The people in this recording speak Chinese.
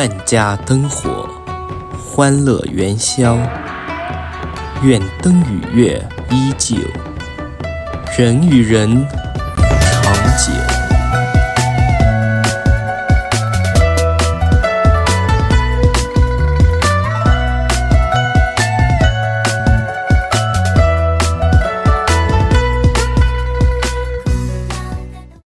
万家灯火欢乐元宵。愿灯与月依旧人与人长久。